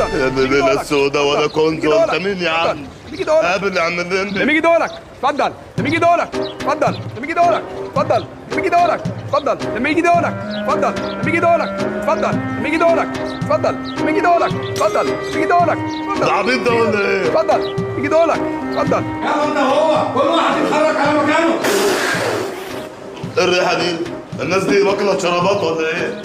اتفضل يا لميجي ليلة دورك. سودا ولا. كنت انت. مين يا عم؟ لميجي دورك قابل يا عم الليمبي لميجي دورك اتفضل لميجي دورك اتفضل لميجي دورك اتفضل لميجي دورك اتفضل لميجي دورك اتفضل لميجي دورك اتفضل لميجي دورك اتفضل لميجي دورك اتفضل لميجي دورك اتفضل ده عبيط ده ولا إيه؟ اتفضل لميجي دورك اتفضل يلا انت هو كل واحد يتحرك على مكانه إيه الريحة دي؟ الناس دي واكلة شرابات ولا إيه؟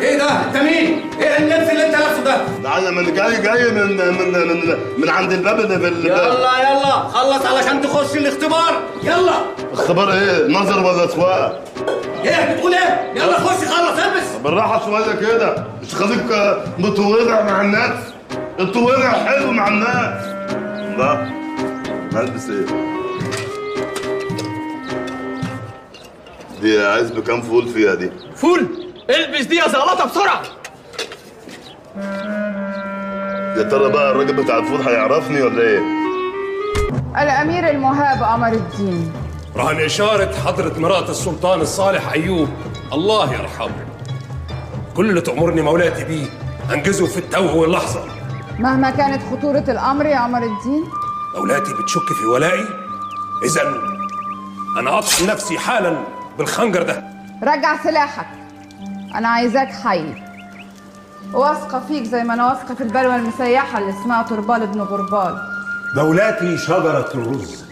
إيه ده؟ أنت مين؟ إيه اللبس اللي أنت لابسه ده؟ ده أنا من جاي جاي من من من, من عند الباب اللي الباب يلا يلا. خلص علشان تخش الاختبار. يلا. اختبار إيه؟ نظر ولا سواقة؟ إيه؟ بتقول إيه؟ يلا خش خلص البس. بالراحة شوية كده. مش خليك متورع مع الناس. التورع حلو مع الناس. لا. هلبس إيه؟ دي عايز بكام فول فيها دي؟ فول؟ البس دي يا زغلطة بسرعة. يا ترى بقى الراجل بتاع الفول هيعرفني ولا إيه؟ الأمير المهاب قمر الدين. رهن إشارة حضرة مرات السلطان الصالح أيوب. الله يرحمه. كل اللي تأمرني مولاتي بيه أنجزه في التو واللحظة. مهما كانت خطورة الأمر يا قمر الدين. مولاتي بتشك في ولائي؟ إذا أنا أطحن نفسي حالا بالخنجر ده. رجع سلاحك. أنا عايزاك حي. واثقة فيك زي ما أنا واثقة في البلوة المسيحة اللي اسمها طربال ابن غربال. مولاتي شجرة الرز.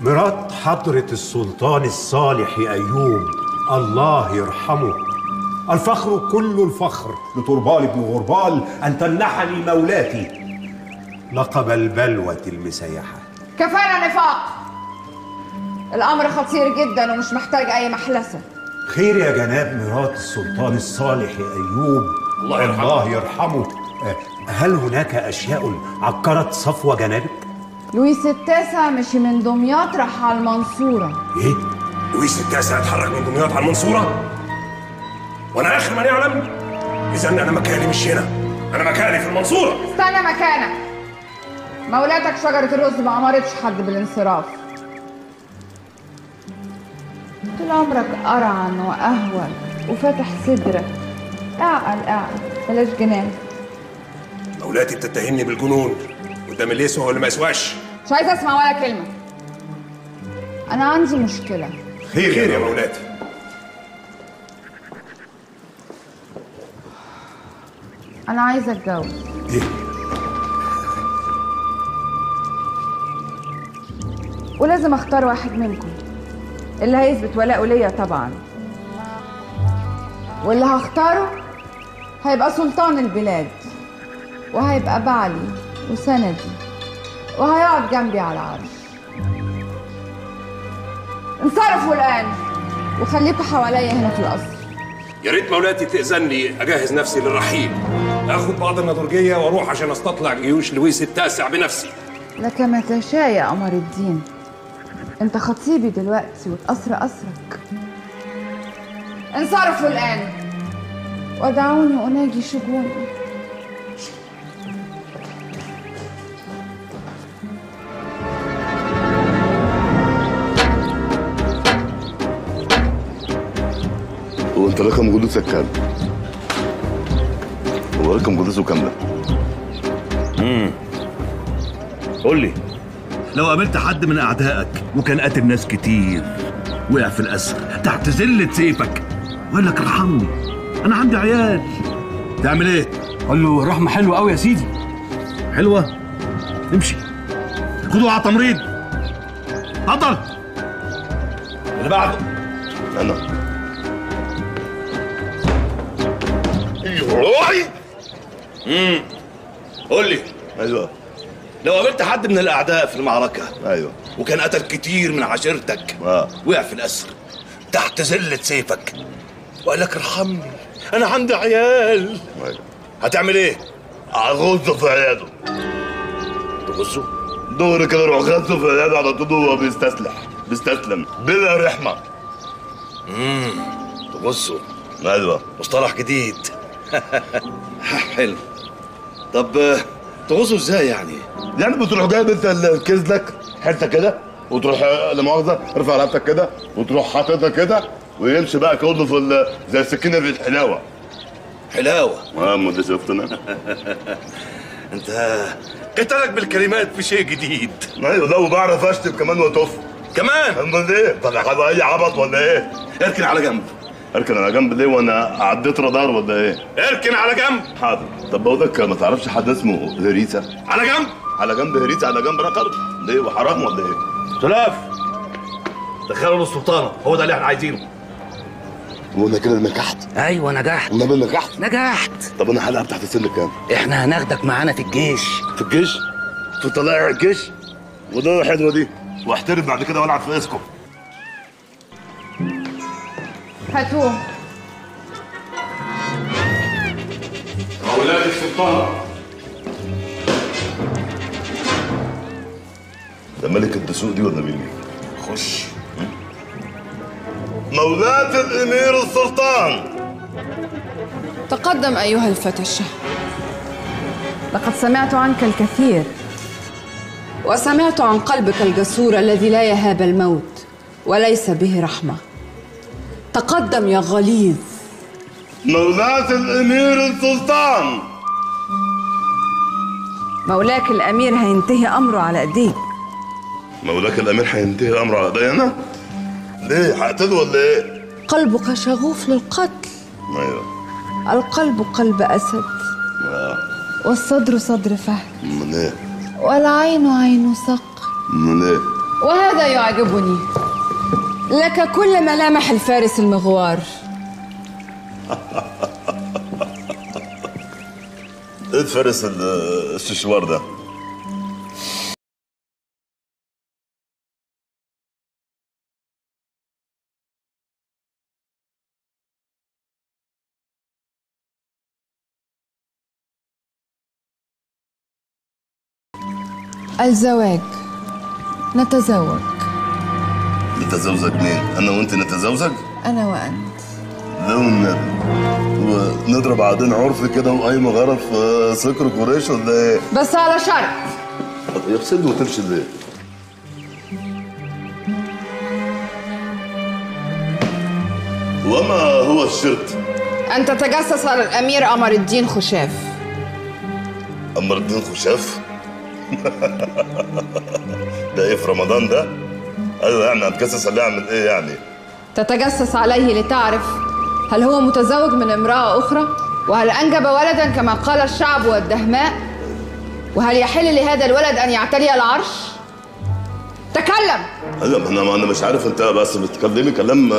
مرات حضرة السلطان الصالح أيوب. الله يرحمه. الفخر كل الفخر. لطربال بن غربال أن تمنحني مولاتي. لقب البلوة المسيحة. كفانا نفاق. الأمر خطير جدا ومش محتاج أي محلسة. خير يا جناب مرات السلطان الصالح أيوب. الله يرحمه. الله يرحمه. أه، هل هناك أشياء عكرت صفو جنابك؟ لويس التاسع مشي من دمياط راح على المنصورة. إيه؟ لويس التاسع اتحرك من دمياط على المنصورة؟ وأنا آخر من يعلم. إذا أنا مكاني مش هنا. أنا مكاني في المنصورة. استنى مكانك. مولاتك شجرة الرز ما أمرتش حد بالانصراف. طول عمرك قرعن وأهون وفاتح صدرك. اعقل اعقل بلاش جنان. مولاتي بتتهمني بالجنون قدام اللي يسوى واللي ما يسواش مش عايزة أسمع ولا كلمة. أنا عندي مشكلة. خير خير يا مولاتي. أنا عايزة أتجوز. إيه؟ ولازم أختار واحد منكم. اللي هيثبت ولاءه ليا طبعا. واللي هختاره هيبقى سلطان البلاد وهيبقى بعلي وسندي وهيقعد جنبي على العرش. انصرفوا الآن وخليكوا حواليا هنا في القصر. يا ريت مولاتي تأذني أجهز نفسي للرحيل. آخد بعض النضرجية وأروح عشان أستطلع جيوش لويس التاسع بنفسي. لك ما تشاء يا قمر الدين. انت خطيبي دلوقتي والقصر قصرك انصرفوا الآن. ودعوني أناجي شجوني. هو انت رقم جلوسك كام؟ هو رقم جلوسه كام ده؟ قول لي. لو قابلت حد من أعدائك وكان قاتل ناس كتير وقع في الاسر تحت زلة سيفك وقال لك ارحمني أنا عندي عيال. تعمل إيه؟ قال له رحمه حلوة قوي يا سيدي. حلوة؟ امشي. خدوا على تمريض اتفضل. اللي بعده. أنا روحي قول لي. أيوه. لو قابلت حد من الأعداء في المعركة أيوه. وكان قتل كتير من عشيرتك آه. وقع في الأسر تحت زلة سيفك وقال لك ارحمني أنا عندي عيال. أيوه. هتعمل إيه؟ أغزه في عياده. تبصوا دغري كده روح غزه في عياده على طول وهو بيستسلح بيستسلم بلا رحمة. تبصوا أيوه. مصطلح جديد. حلو. طب آه، تغوصوا إزاي يعني؟ يعني بتروح جايب انت الكيس لك حتة كده وتروح آه، لا مؤاخذه ارفع رقبتك كده وتروح حاططها كده ويمشي بقى كله في زي السكينة في الحلاوة. حلاوة. آه ما ده شفتنا. انت قتلك بالكلمات في شيء جديد. أيوه ده وبعرف اشتم كمان واتف كمان؟ امال إيه؟ طب اي عبط ولا إيه؟ اركن على جنب. اركن على جنب ليه وأنا عديت رادار ولا إيه؟ اركن على جنب. حاضر. طب بقولك ما تعرفش حد اسمه هريسه؟ على جنب. على جنب هريسه على جنب رقر ليه؟ وحرام ولا إيه؟ سلاف. دخلوا السلطانة. هو ده اللي إحنا عايزينه. وأنا كده نجحت. أيوه نجحت. والنبي نجحت. نجحت. طب أنا حلقه تحت سن كام؟ إحنا هناخدك معانا في الجيش. في الجيش؟ في طلائع الجيش؟ وده حلوة دي. واحترف بعد كده والعب في اسكو. هاتوه مولاة السلطان. ده ملك الدسوق دي ولا مين دي؟ خش. مولاة الأمير السلطان. تقدم أيها الفتى الشهم لقد سمعت عنك الكثير وسمعت عن قلبك الجسور الذي لا يهاب الموت وليس به رحمة. تقدم يا غليظ مولاة الأمير السلطان مولاك الأمير هينتهي أمره على إيديك مولاك الأمير هينتهي الامر على ايدي أنا؟ ليه هقتله ولا إيه؟ قلبك شغوف للقتل أيوه القلب قلب أسد آه. والصدر صدر فهد امال إيه؟ والعين عين صقر امال إيه؟ وهذا يعجبني لك كل ملامح الفارس المغوار. إيه الفارس ال- الششوار ده؟ الزواج. نتزوج. نتزوجك مين؟ أنا وأنت نتزوجك؟ أنا وأنت لا والنبي ونضرب بعدين عرف كده وقايمه غرض في سكر قريش ولا إيه؟ بس على شرط يفسد وتمشي ليه؟ وما هو الشرط؟ أن تتجسس على الأمير قمر الدين خشاف أمر الدين خشاف؟ ده إيه في رمضان ده؟ أيوه يعني هتجسس عليه اعمل إيه يعني؟ تتجسس عليه لتعرف هل هو متزوج من امرأة أخرى؟ وهل أنجب ولدا كما قال الشعب والدهماء؟ وهل يحل لهذا الولد أن يعتلي العرش؟ تكلم! أيوه ما أنا أنا مش عارف أنت بس بتكلمي كلام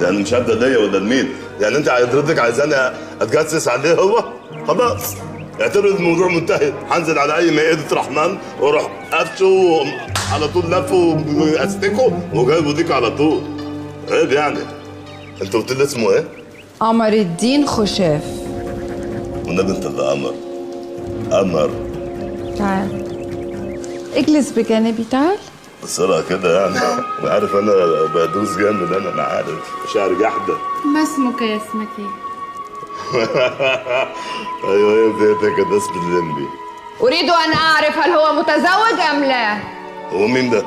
يعني مش عارف ده ليا ولا لمين. يعني أنت حضرتك عايزاني أتجسس عليه هو؟ خلاص. اعتبر الموضوع منتهي. هنزل على أي مائده رحمن وأروح قفشه على طول لفه واستكه وجايبه ديك على طول. عيب يعني. أنت قلت لي اسمه إيه؟ قمر الدين خشاف. والنبي انت اللي قمر. قمر. تعال. اجلس بجانبي تعال. بسرعة كده يعني. أنا عارف أنا بدوس جامد أنا أنا عارف. شعر جحدة. ما اسمك يا اسمك أيوه هي بدايتك الناس باللمبي أريد أن أعرف هل هو متزوج أم لا. هو مين ده؟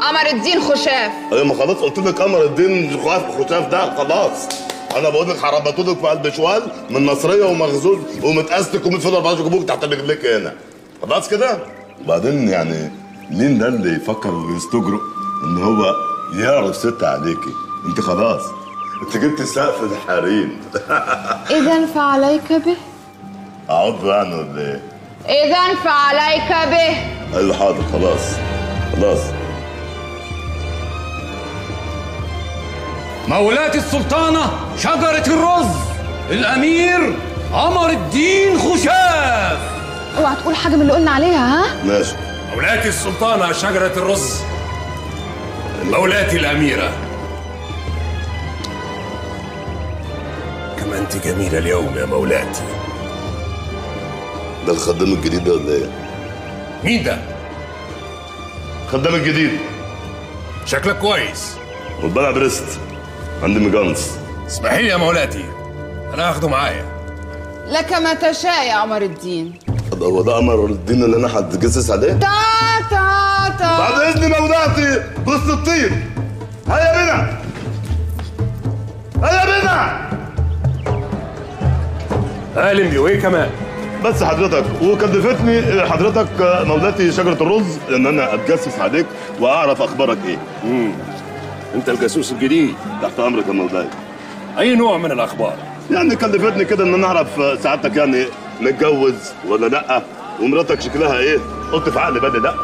قمر الدين خشاف. أيوه ما خلاص قلت لك قمر الدين خشاف ده خلاص. أنا بقول لك حربته لك في قلب شوال من نصريه ومغزول ومتأستك ومتفضل بعض جبوك تحت رجليك هنا. خلاص كده؟ وبعدين يعني مين ده اللي يفكر ويستجرؤ إن هو يعرف ست عليكي؟ أنت خلاص. انت جبت سقف الحريم إذا فعليك به. اقعد يعني ولا. إيه؟ إذا فعليك به. أيوه حاضر خلاص. خلاص. مولاة السلطانة شجرة الرز. الأمير قمر الدين خشاف اوعى تقول حاجة من اللي قلنا عليها ها؟ ماشي. مولاتي السلطانة شجرة الرز. مولاتي الأميرة. كما أنت جميلة اليوم يا مولاتي. ده الخدام الجديد ده ولا إيه؟ مين ده؟ الخدام الجديد. شكلك كويس. والبلع بريست. عندي ميجانس اسمحي لي يا مولاتي أنا هاخده معايا. لك ما تشاء يا قمر الدين. هو ده قمر الدين اللي أنا هتجسس عليه؟ تا تا تا. بعد اذن مولاتي بص الطير هيا بنا عالم بيه وإيه كمان؟ بس حضرتك وكلفتني حضرتك مولاتي شجرة الرز إن أنا أتجسس عليك وأعرف أخبارك إيه. أنت الجاسوس الجديد. تحت أمرك يا مولاي أي نوع من الأخبار؟ يعني كلفتني كده إن أنا أعرف سعادتك يعني متجوز ولا لأ ومراتك شكلها إيه. قلت في عقلي بدري لأ.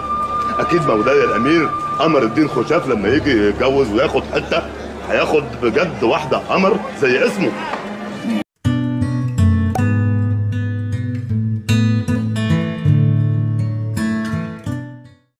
أكيد مولاي الأمير قمر الدين خشاف لما يجي يتجوز وياخد حتة هياخد بجد واحدة قمر زي اسمه.